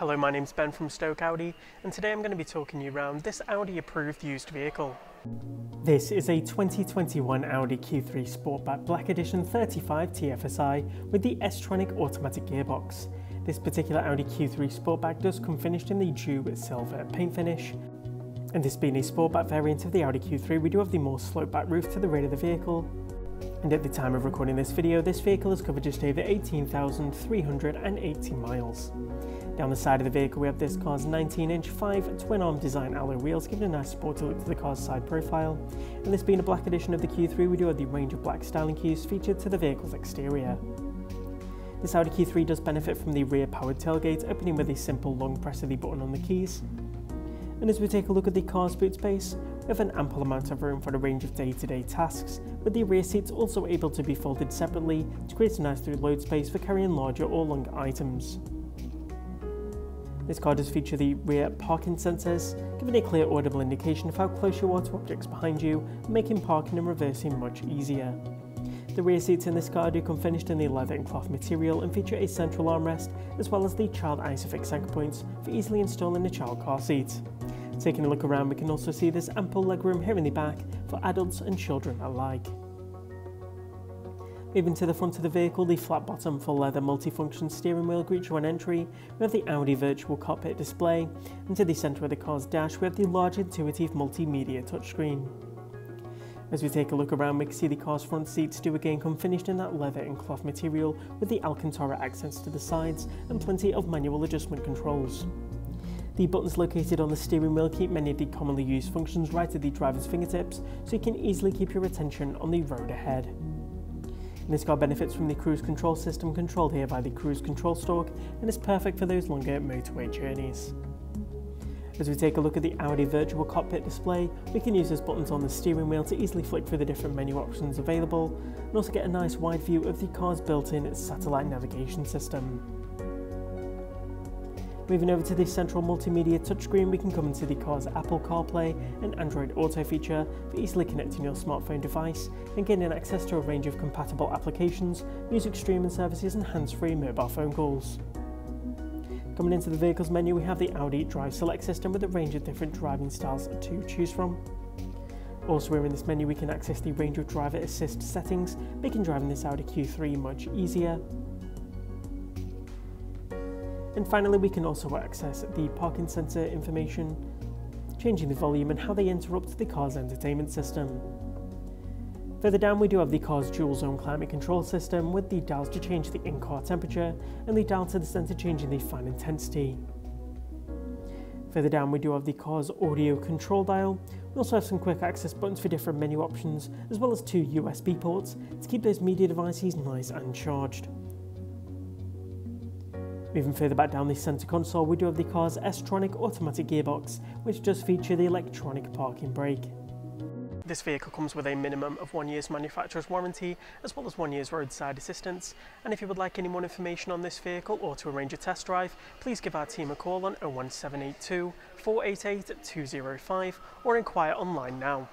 Hello, my name's Ben from Stoke Audi, and today I'm going to be talking you around this Audi approved used vehicle. This is a 2021 Audi Q3 Sportback Black Edition 35 TFSI with the S-Tronic automatic gearbox. This particular Audi Q3 Sportback does come finished in the Dew Silver paint finish. And this being a Sportback variant of the Audi Q3, we do have the more sloped back roof to the rear of the vehicle, and at the time of recording this video, this vehicle has covered just over 18,380 miles. Down the side of the vehicle we have this car's 19-inch 5 twin-arm design alloy wheels giving a nice sporty look to the car's side profile, and this being a black edition of the Q3 we do have the range of black styling cues featured to the vehicle's exterior. This Audi Q3 does benefit from the rear powered tailgate opening with a simple long press of the button on the keys, and as we take a look at the car's boot space, we have an ample amount of room for a range of day-to-day -day tasks, with the rear seats also able to be folded separately to create a nice through load space for carrying larger or longer items. This car does feature the rear parking sensors, giving a clear audible indication of how close you are to objects behind you, making parking and reversing much easier. The rear seats in this car do come finished in the leather and cloth material and feature a central armrest as well as the child ISOFIX anchor points for easily installing the child car seat. Taking a look around we can also see this ample legroom here in the back for adults and children alike. Moving to the front of the vehicle, the flat bottom full leather multifunction steering wheel greets you on entry, we have the Audi virtual cockpit display, and to the centre of the car's dash we have the large intuitive multimedia touchscreen. As we take a look around we can see the car's front seats do again come finished in that leather and cloth material with the Alcantara accents to the sides and plenty of manual adjustment controls. The buttons located on the steering wheel keep many of the commonly used functions right at the driver's fingertips so you can easily keep your attention on the road ahead. This car benefits from the cruise control system controlled here by the cruise control stalk and is perfect for those longer motorway journeys. As we take a look at the Audi virtual cockpit display, we can use those buttons on the steering wheel to easily flick through the different menu options available and also get a nice wide view of the car's built-in satellite navigation system. Moving over to the central multimedia touchscreen, we can come into the car's Apple CarPlay and Android Auto feature for easily connecting your smartphone device and gaining access to a range of compatible applications, music streaming services and hands-free mobile phone calls. Coming into the vehicle's menu, we have the Audi Drive Select system with a range of different driving styles to choose from. Also in this menu we can access the range of driver assist settings, making driving this Audi Q3 much easier. And finally, we can also access the parking sensor information, changing the volume and how they interrupt the car's entertainment system. Further down we do have the car's dual zone climate control system with the dials to change the in-car temperature and the dial to the centre changing the fan intensity. Further down we do have the car's audio control dial. We also have some quick access buttons for different menu options as well as two USB ports to keep those media devices nice and charged. Moving further back down the centre console, we do have the car's S-Tronic automatic gearbox, which does feature the electronic parking brake. This vehicle comes with a minimum of one year's manufacturer's warranty, as well as one year's roadside assistance. And if you would like any more information on this vehicle or to arrange a test drive, please give our team a call on 01782 488 205 or inquire online now.